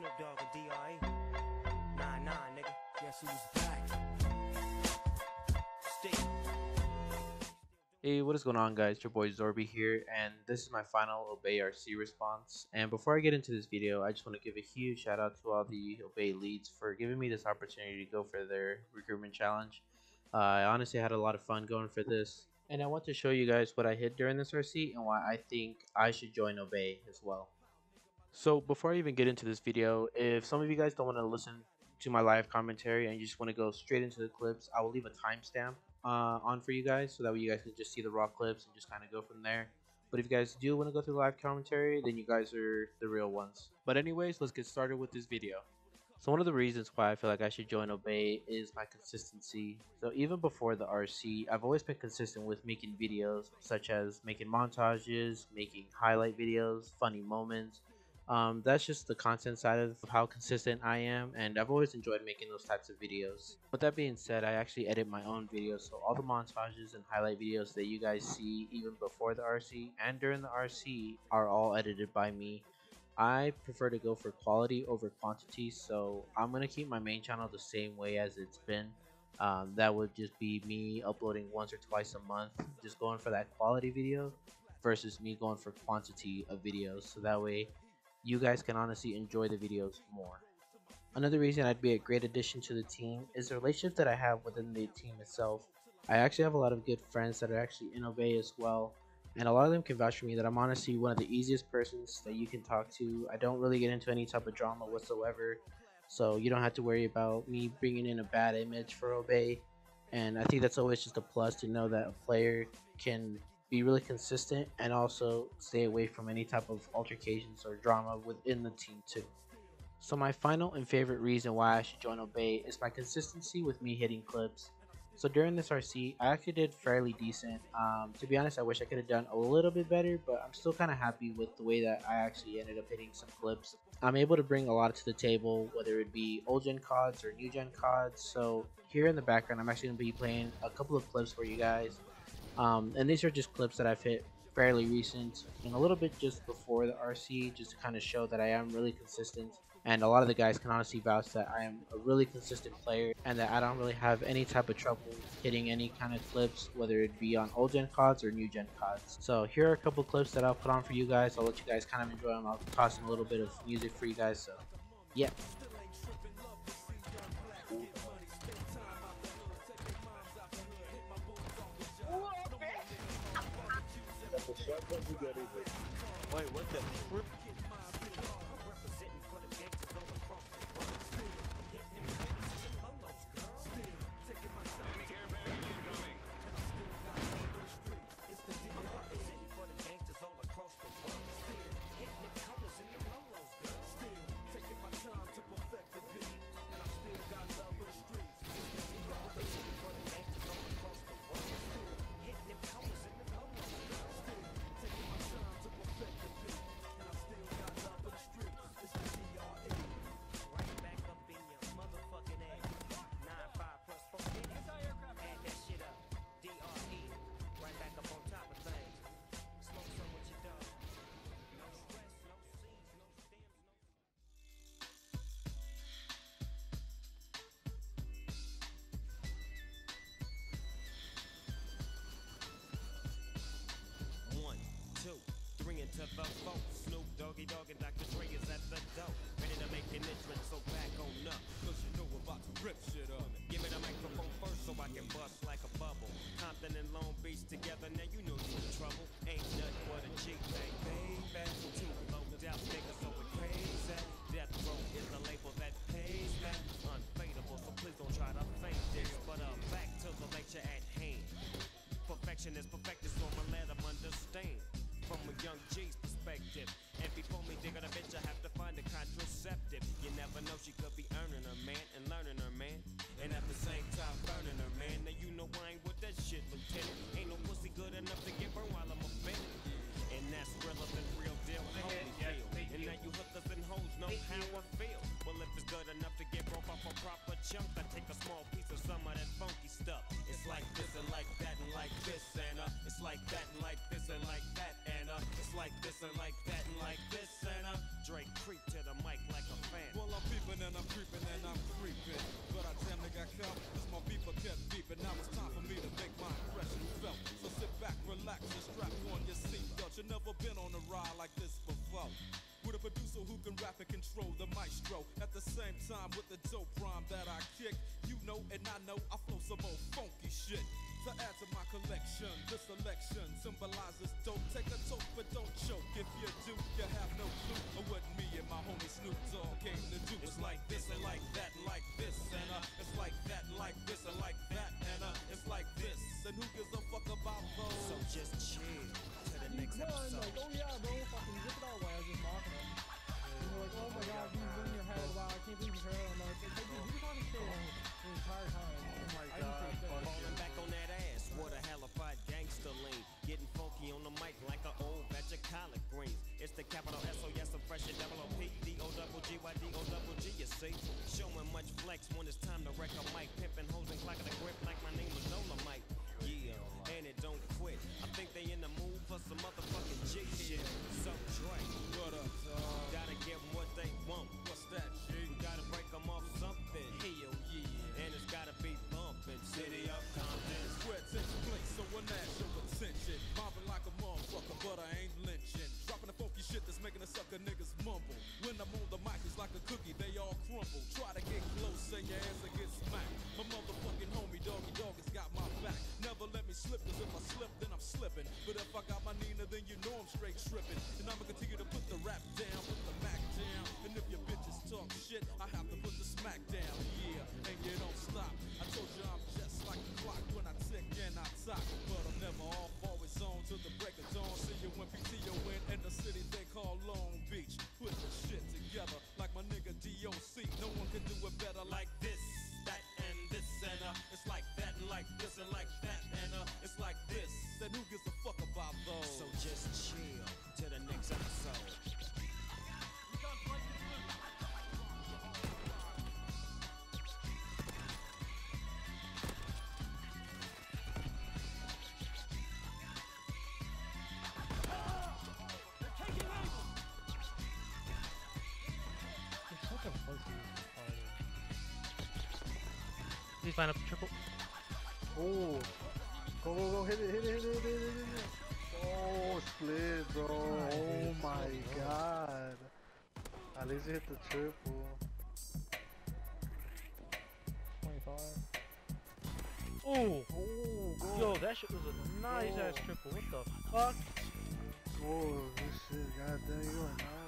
Snoop Dogg and D.R.E. Nah, nah, nigga. Guess who's back? Hey, what is going on guys? Your boy Zorby here, and this is my final Obey RC response. And before I get into this video, I just want to give a huge shout out to all the Obey leads for giving me this opportunity to go for their recruitment challenge. Uh, I honestly had a lot of fun going for this, and I want to show you guys what I hit during this RC and why I think I should join Obey as well. So before I even get into this video, if some of you guys don't want to listen to my live commentary and you just want to go straight into the clips, I will leave a timestamp uh, on for you guys so that way you guys can just see the raw clips and just kind of go from there. But if you guys do want to go through live commentary, then you guys are the real ones. But anyways, let's get started with this video. So one of the reasons why I feel like I should join Obey is my consistency. So even before the RC, I've always been consistent with making videos such as making montages, making highlight videos, funny moments, um, that's just the content side of how consistent I am, and I've always enjoyed making those types of videos. With that being said, I actually edit my own videos, so all the montages and highlight videos that you guys see even before the RC and during the RC are all edited by me. I prefer to go for quality over quantity, so I'm going to keep my main channel the same way as it's been. Um, that would just be me uploading once or twice a month, just going for that quality video versus me going for quantity of videos, so that way you guys can honestly enjoy the videos more. Another reason I'd be a great addition to the team is the relationship that I have within the team itself. I actually have a lot of good friends that are actually in Obey as well, and a lot of them can vouch for me that I'm honestly one of the easiest persons that you can talk to. I don't really get into any type of drama whatsoever, so you don't have to worry about me bringing in a bad image for Obey. And I think that's always just a plus to know that a player can be really consistent and also stay away from any type of altercations or drama within the team too. So my final and favorite reason why I should join Obey is my consistency with me hitting clips. So during this RC, I actually did fairly decent. Um, to be honest, I wish I could have done a little bit better, but I'm still kind of happy with the way that I actually ended up hitting some clips. I'm able to bring a lot to the table, whether it be old gen CODs or new gen CODs. So here in the background, I'm actually going to be playing a couple of clips for you guys. Um, and these are just clips that I've hit fairly recent and a little bit just before the RC just to kind of show that I am really consistent. And a lot of the guys can honestly vouch that I am a really consistent player and that I don't really have any type of trouble hitting any kind of clips, whether it be on old gen CODs or new gen CODs. So here are a couple clips that I'll put on for you guys. I'll let you guys kind of enjoy them. I'll toss in a little bit of music for you guys. So yeah. Wait, what the? Into the. Snoop Doggy Dogg and Dr. Dre is at the. Ready to make an entrance, so back on up. Cause you know we're about to rip shit up. Give me the microphone first so I can bust like a bubble. Compton and Long Beach together, now you know you're in trouble. Ain't nothing chunk, I take a small piece of some of that funky stuff. It's like this and like that and like this, Anna. It's like that and like this and like that, Anna. It's like this and like that and like this, Anna. Dre creep to the mic like a fan. Well, I'm peeping and I'm creeping and I'm creeping. But I damn near got caught. symbolizes flex when it's time to wreck a mic. Pimpin' hoes and clockin' the grip like my name was Dolomite. Yeah, and it don't quit. I think they in the mood for some motherfucking G shit. So Dre, Please line up triple. Oh. Go, go, go. Hit it, hit it, hit it, hit it, hit it. Oh, split, bro. Oh, my God. At least you hit the triple. 25. Oh! Yo, that shit was a nice oh. ass triple. What the fuck? Oh, this shit, goddamn, you are nice.